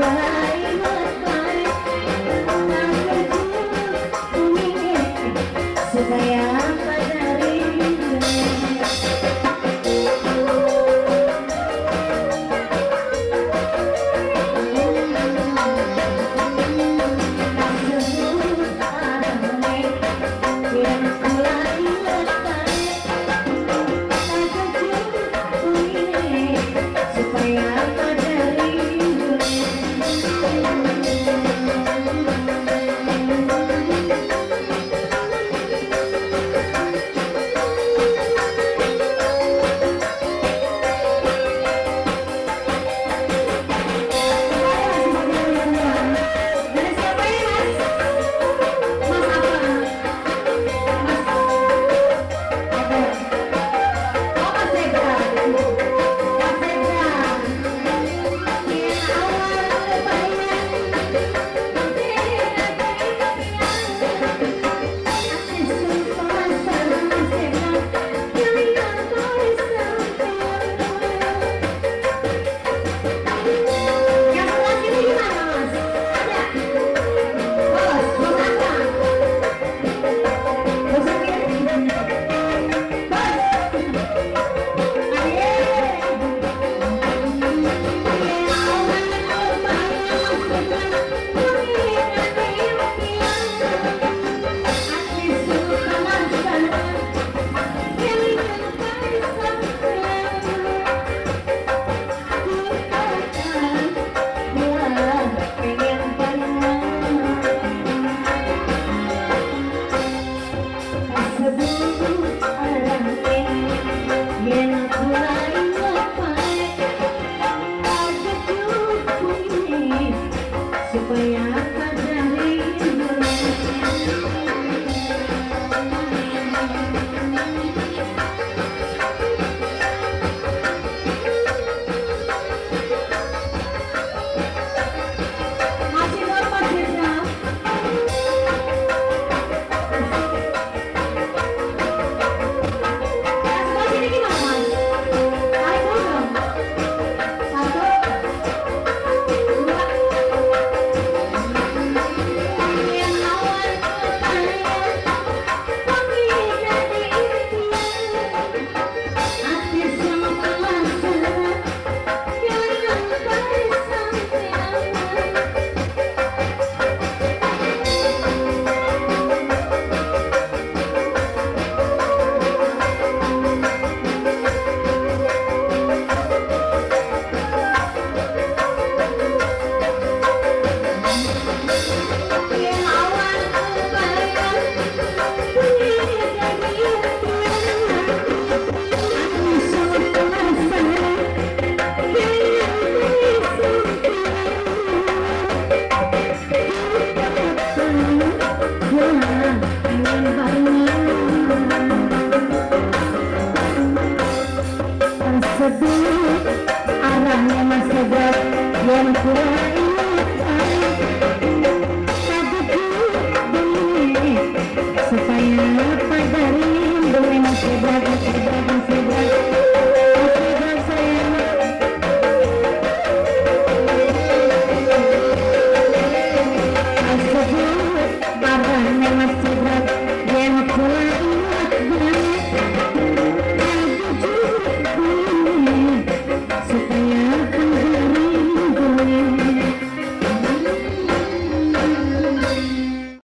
来来